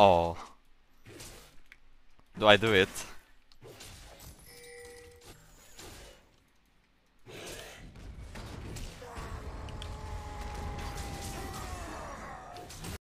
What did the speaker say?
Oh. Do I do it?